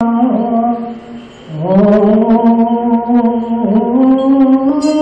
Oh, oh, oh, oh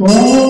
哦。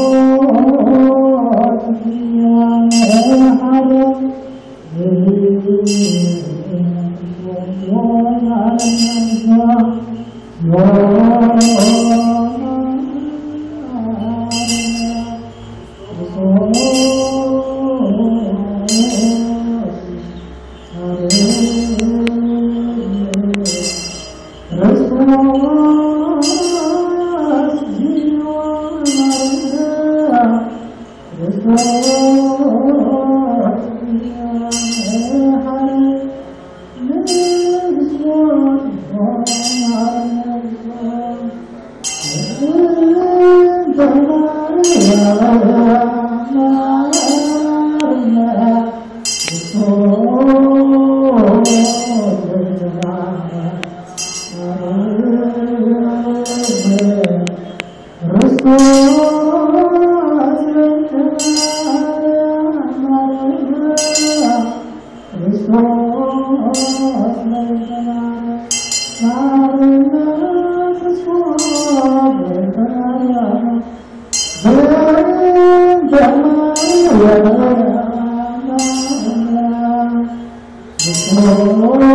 oh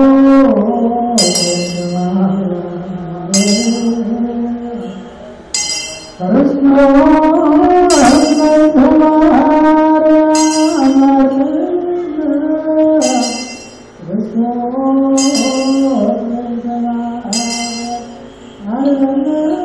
you.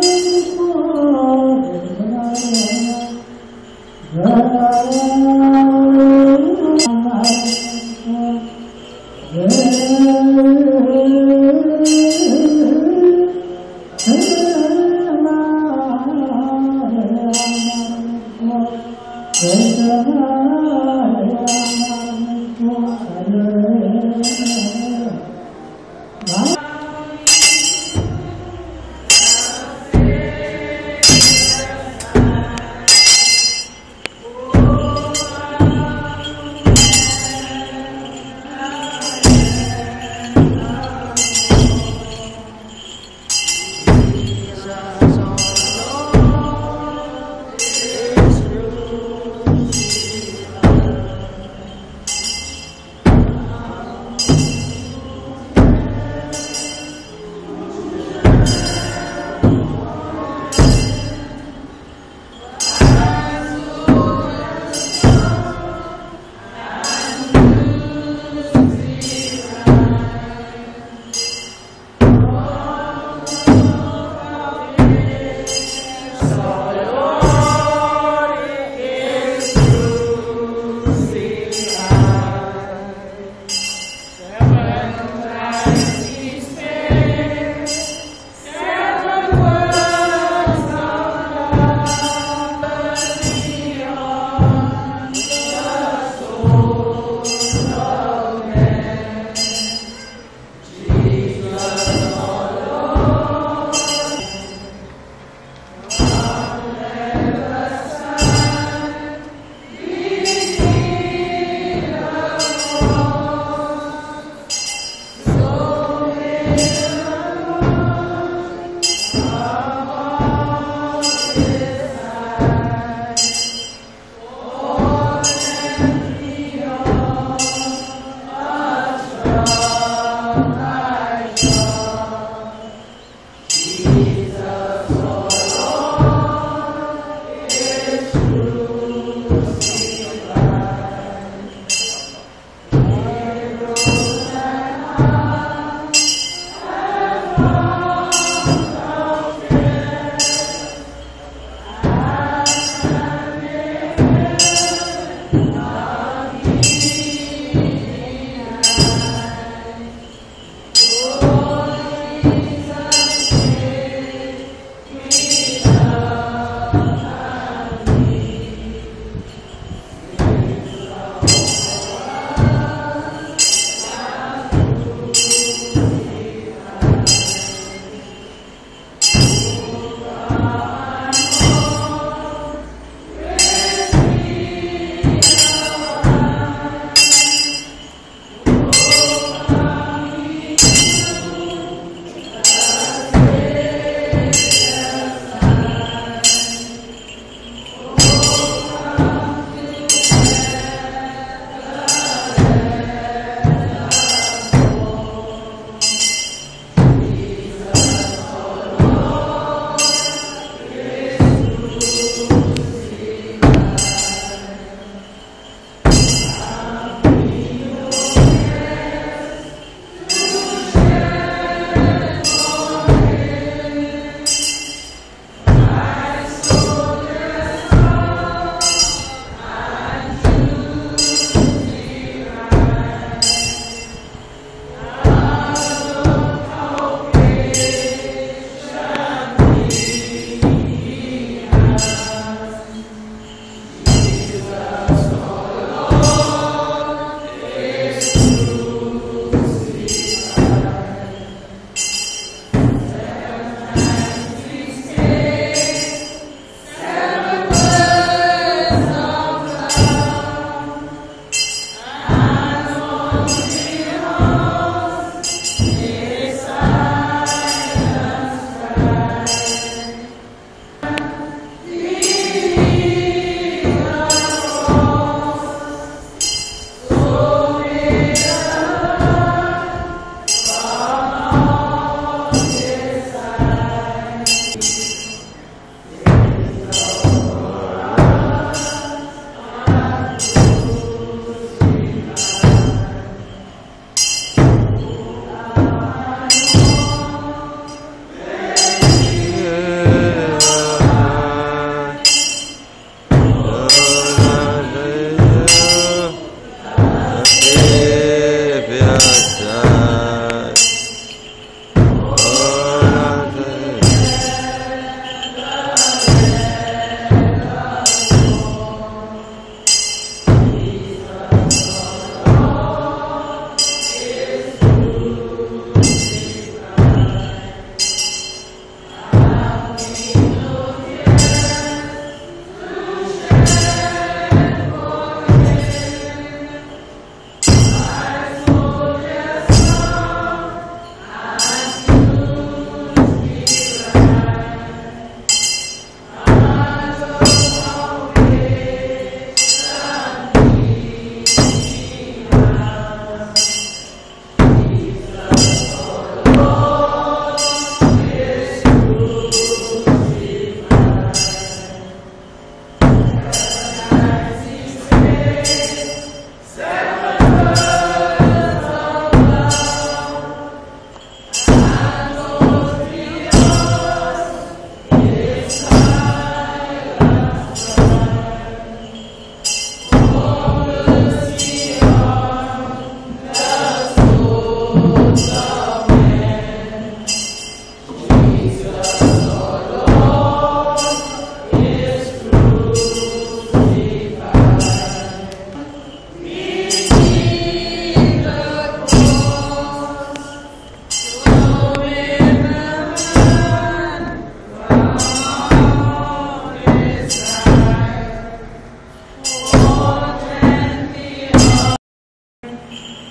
सदा त्वा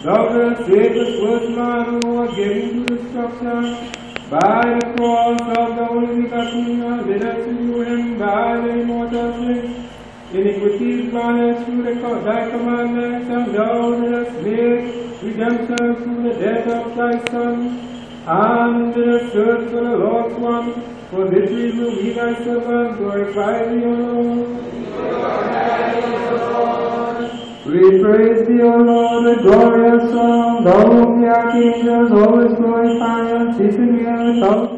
The safest was man who was given to destruction. By the cross of the only begotten, let us through him by the immortal faith. Iniquities banished through the, thy commandments, and thou us make redemption through the death of thy Son. And us search for the lost one. For this reason we thy servants glorify thee, O Lord. We praise thee, O Lord, with glorious song. Thou whom the archangels always glorify and ceasing without